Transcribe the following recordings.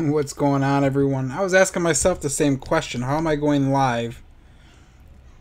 What's going on, everyone? I was asking myself the same question. How am I going live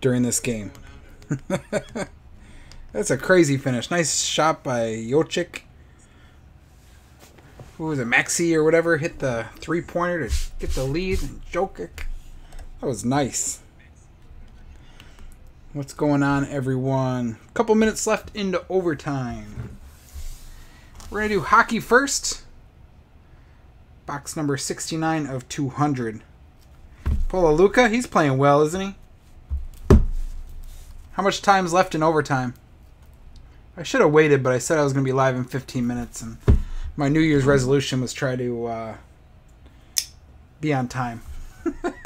during this game? That's a crazy finish. Nice shot by Jokic. Who was it? Maxi or whatever hit the three pointer to get the lead. And Jokic. That was nice. What's going on, everyone? A couple minutes left into overtime. We're going to do hockey first. Box number 69 of 200. Pola Luca, he's playing well, isn't he? How much time's left in overtime? I should have waited, but I said I was going to be live in 15 minutes, and my New Year's resolution was try to uh, be on time.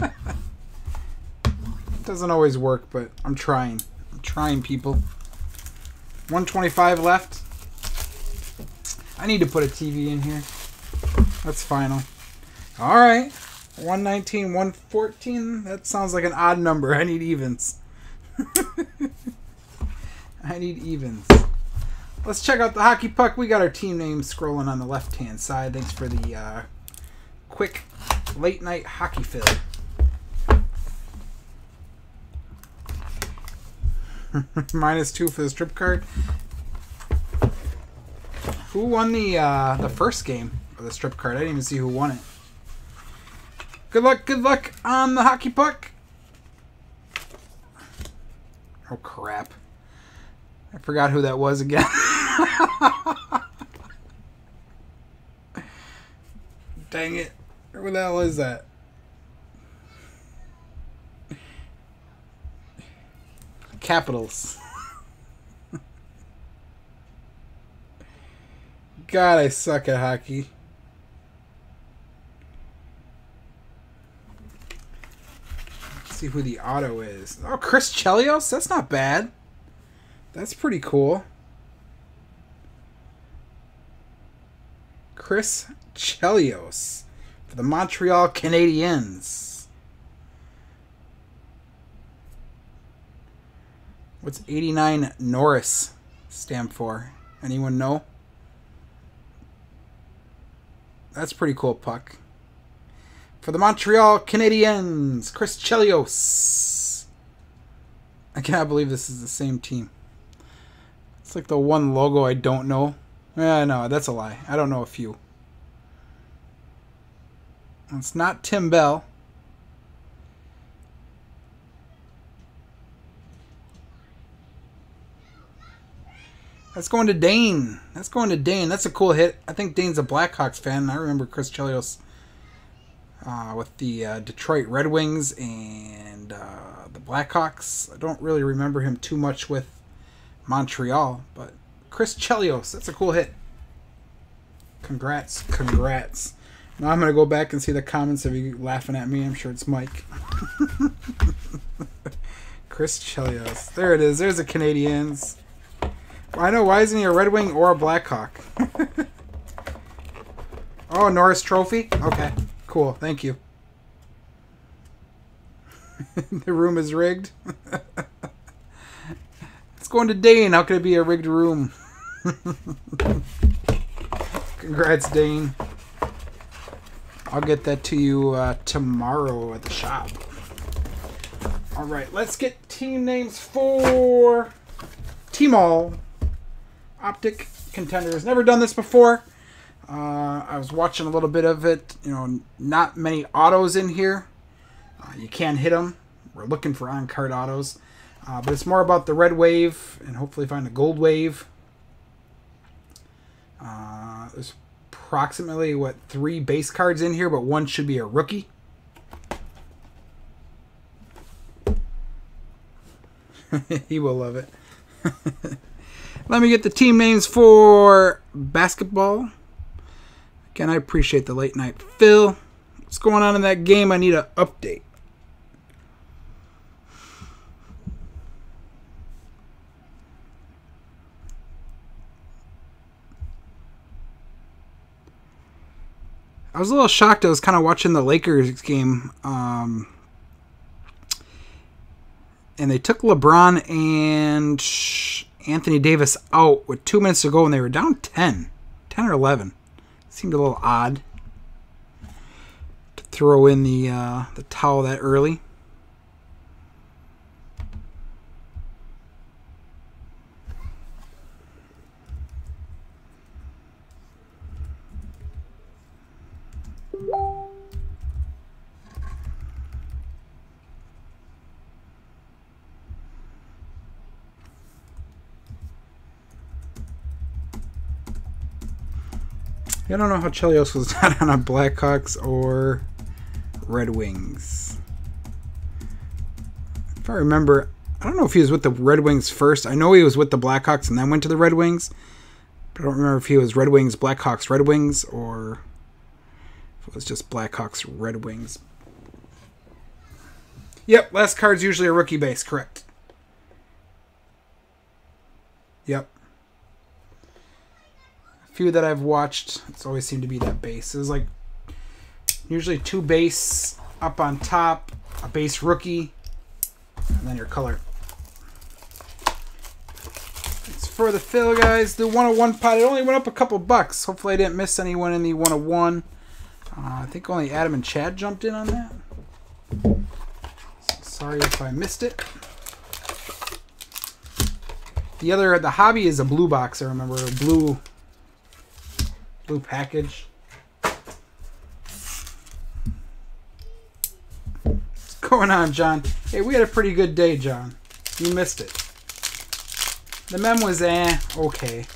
Doesn't always work, but I'm trying. I'm trying, people. 125 left. I need to put a TV in here. That's final. All right. 119, 114. That sounds like an odd number. I need evens. I need evens. Let's check out the hockey puck. We got our team names scrolling on the left hand side. Thanks for the uh, quick late night hockey fill. Minus two for the strip card. Who won the uh, the first game of the strip card? I didn't even see who won it. Good luck, good luck on the hockey puck. Oh crap. I forgot who that was again. Dang it. Who the hell is that? Capitals. God, I suck at hockey. See who the auto is. Oh, Chris Chelios? That's not bad. That's pretty cool. Chris Chelios for the Montreal Canadiens. What's 89 Norris stand for? Anyone know? That's pretty cool puck. For the Montreal Canadiens, Chris Chelios. I cannot believe this is the same team. It's like the one logo I don't know. Yeah, no, that's a lie. I don't know a few. It's not Tim Bell. That's going to Dane. That's going to Dane. That's a cool hit. I think Dane's a Blackhawks fan. I remember Chris Chelios uh, with the uh, Detroit Red Wings and uh, the Blackhawks. I don't really remember him too much with Montreal, but Chris Chelios. That's a cool hit. Congrats. Congrats. Now I'm going to go back and see the comments of you laughing at me. I'm sure it's Mike. Chris Chelios. There it is. There's the Canadiens. I know. Why isn't he a Red Wing or a Blackhawk? oh, Norris Trophy? Okay. Cool. Thank you. the room is rigged. it's going to Dane. How could it be a rigged room? Congrats, Dane. I'll get that to you uh, tomorrow at the shop. All right, let's get team names for Team All Optic Contenders. Never done this before. Uh, I was watching a little bit of it. You know, not many autos in here. Uh, you can hit them. We're looking for on-card autos. Uh, but it's more about the red wave and hopefully find a gold wave. Uh, there's approximately, what, three base cards in here, but one should be a rookie. he will love it. Let me get the team names for basketball. Again, I appreciate the late night fill, What's going on in that game? I need an update. I was a little shocked. I was kind of watching the Lakers game, um, and they took LeBron and Anthony Davis out with two minutes to go, and they were down 10, 10 or 11. Seemed a little odd to throw in the uh, the towel that early. I don't know how Chelios was not on a Blackhawks or Red Wings. If I remember, I don't know if he was with the Red Wings first. I know he was with the Blackhawks and then went to the Red Wings. But I don't remember if he was Red Wings, Blackhawks, Red Wings, or if it was just Blackhawks, Red Wings. Yep, last card's usually a rookie base, correct. Yep few that I've watched, it's always seemed to be that base. It's like usually two base up on top, a base rookie, and then your color. It's for the fill, guys. The 101 pot, it only went up a couple bucks. Hopefully I didn't miss anyone in the 101. Uh, I think only Adam and Chad jumped in on that. Sorry if I missed it. The other, the hobby is a blue box, I remember. A blue blue package. What's going on, John? Hey, we had a pretty good day, John. You missed it. The mem was eh, okay.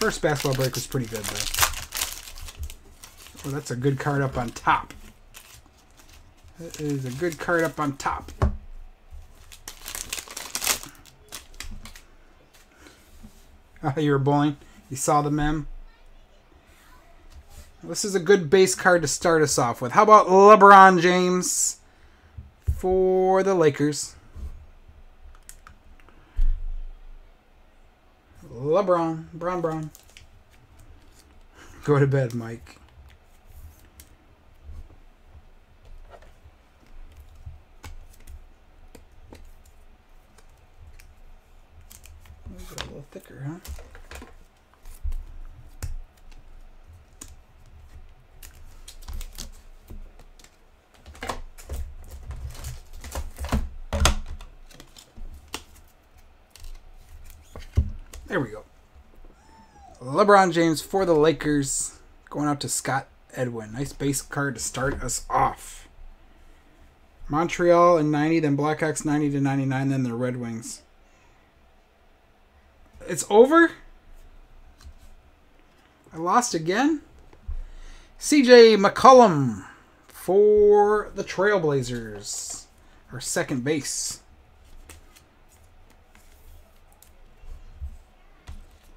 First basketball break was pretty good, though. Oh, that's a good card up on top. That is a good card up on top. you were bowling. You saw the mem. This is a good base card to start us off with. How about LeBron James for the Lakers? LeBron, Bron Bron. Go to bed, Mike. A thicker, huh? There we go. LeBron James for the Lakers. Going out to Scott Edwin. Nice base card to start us off. Montreal in 90, then Blackhawks 90 to 99, then the Red Wings. It's over? I lost again? CJ McCollum for the Trailblazers. Our second base.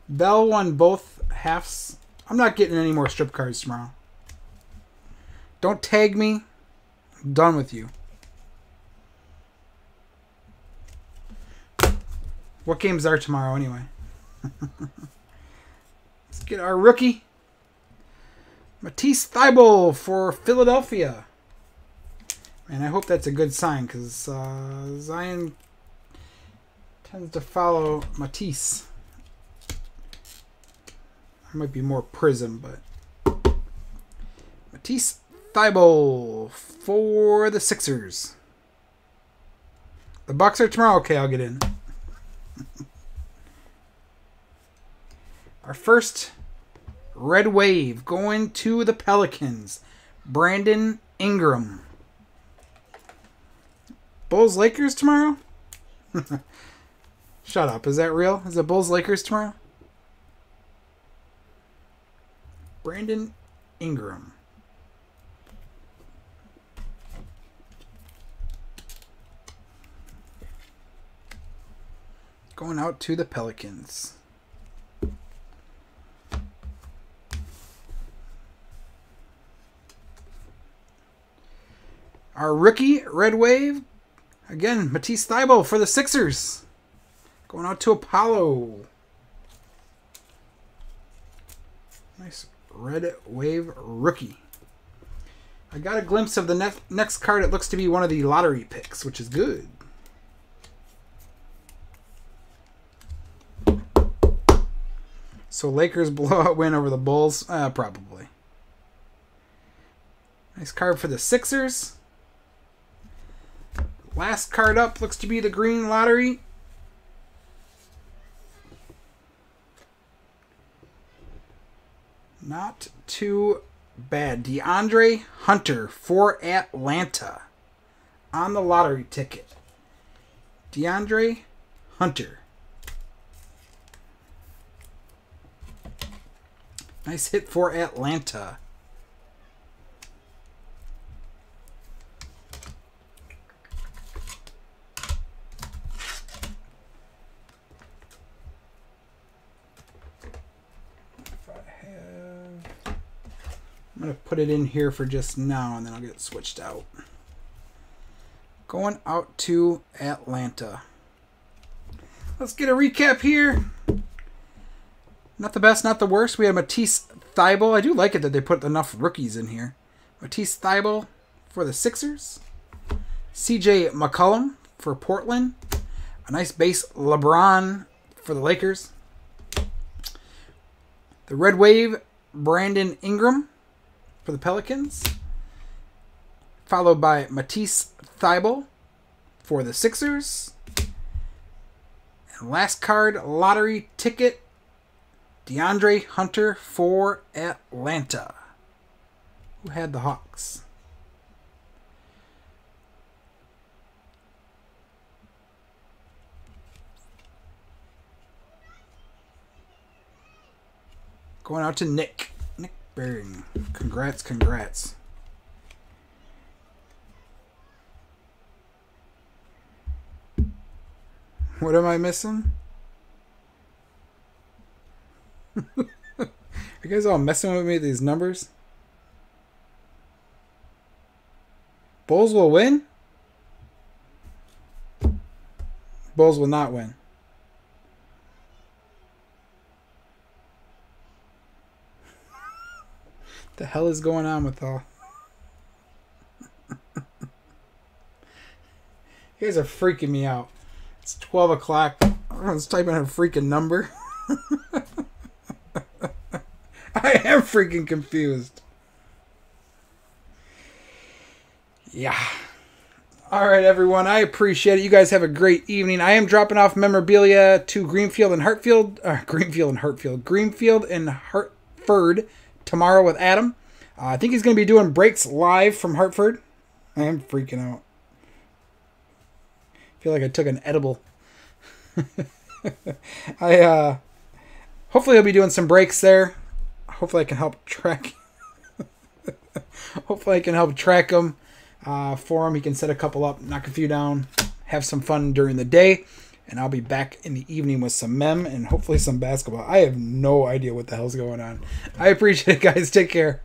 Bell won both halves. I'm not getting any more strip cards tomorrow. Don't tag me. I'm done with you. What games are tomorrow anyway? Let's get our rookie. Matisse Thybulle for Philadelphia. And I hope that's a good sign because uh, Zion tends to follow Matisse. There might be more Prism, but Matisse Thybulle for the Sixers. The Bucks are tomorrow. Okay, I'll get in. Our first red wave going to the Pelicans. Brandon Ingram. Bulls Lakers tomorrow? Shut up. Is that real? Is it Bulls Lakers tomorrow? Brandon Ingram. Going out to the Pelicans. Our rookie, Red Wave. Again, Matisse Thybulle for the Sixers. Going out to Apollo. Nice Red Wave Rookie. I got a glimpse of the ne next card. It looks to be one of the lottery picks, which is good. So Lakers blowout win over the Bulls? Uh, probably. Nice card for the Sixers. Last card up looks to be the green lottery. Not too bad. DeAndre Hunter for Atlanta on the lottery ticket. DeAndre Hunter. Nice hit for Atlanta. I'm going to put it in here for just now and then I'll get it switched out. Going out to Atlanta. Let's get a recap here. Not the best, not the worst. We have Matisse Thybulle. I do like it that they put enough rookies in here. Matisse Thybulle for the Sixers. CJ McCollum for Portland. A nice base LeBron for the Lakers. The Red Wave, Brandon Ingram for the Pelicans. Followed by Matisse Thybulle for the Sixers. And last card, lottery ticket, DeAndre Hunter for Atlanta. Who had the Hawks? Going out to Nick. Congrats, congrats. What am I missing? You guys all messing with me these numbers? Bulls will win? Bulls will not win. The hell is going on with all? you guys are freaking me out. It's 12 o'clock. Everyone's typing a freaking number. I am freaking confused. Yeah. All right, everyone. I appreciate it. You guys have a great evening. I am dropping off memorabilia to Greenfield and Hartfield. Uh, Greenfield and Hartfield. Greenfield and Hartford tomorrow with Adam. Uh, I think he's going to be doing breaks live from Hartford. I am freaking out. I feel like I took an edible. I uh hopefully he'll be doing some breaks there hopefully I can help track. hopefully I can help track him uh, for him. He can set a couple up, knock a few down, have some fun during the day, and I'll be back in the evening with some mem and hopefully some basketball. I have no idea what the hell's going on. I appreciate it, guys. Take care.